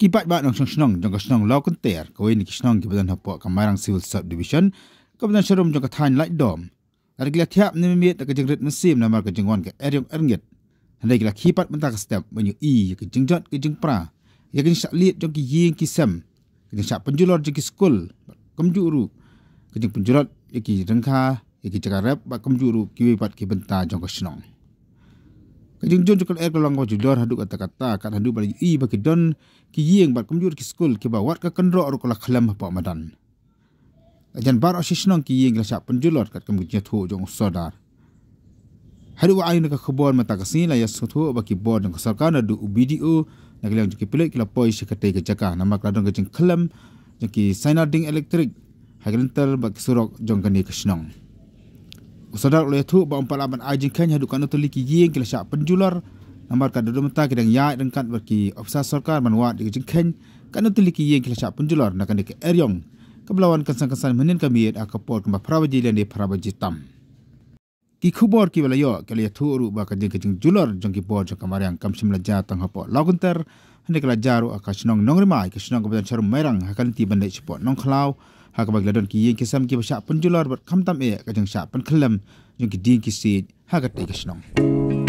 kipat ba nong snong jong ka snong lo kun ter ko ni ki ki badan hapo ka marang civil subdivision ka badan sharum jong ka thain light dom. Ar gila thiap ni mi ta ka jing rit masim na mar ka jing wan ka handai gila kipat menta ka step menyu i ka jing jot ka jing pra. Ya kin sak liet jong ki ying ki sem. Ka jing sak penjulor jing ki school kam juru ka jing penjulor ya ki rengkha ya ki jagarap ba kam juru ki pat ki benta jong ka snong Kajing jon cakap air kelang wajib dor haduk kata kata kat haduk balik i bagi don ki yeng bat kumjur ki skul ki bawat ka kendro aru kala khalam apa madan. Ajan bar asisnong ki yeng lasa penjulor kat kamu jatuh jong sodar. Haduk wa ayun ka khabar mata kasin la yas thu bagi board ng sarkar na du BDO na kilang ki pilih kila poi si kate ke jaka nama kala dong kajing khalam ki sign ding electric hagrental bagi surok jong kani kasnong. Usadak oleh tu bawa empat lapan ajin kanya duk kanu tuli yeng kila syak penjular. Nambar kad duduk mentah kidang ya dan kan berki ofisar sarkar manwat di kajin kany kanu tuli ki yeng kila syak penjular nak kani ke eryong kebelawan kesan-kesan menin kami ak kapor kembah prawaji dan di prawaji tam. Ki kubor ki wala yo kala tu uru ba kajin kajin jular. Jong ki bor jong kamar yang kam simla jatang hapo lagunter hendak jaru akasinong nongrimai kasinong kebetulan carum merang. Hakan ti bandai support nong klau ha ka bagla don ki yin ki sam ki ba sha pen jular bat kham tam e ka jang sha pen khlam jung ki din ki ha shnong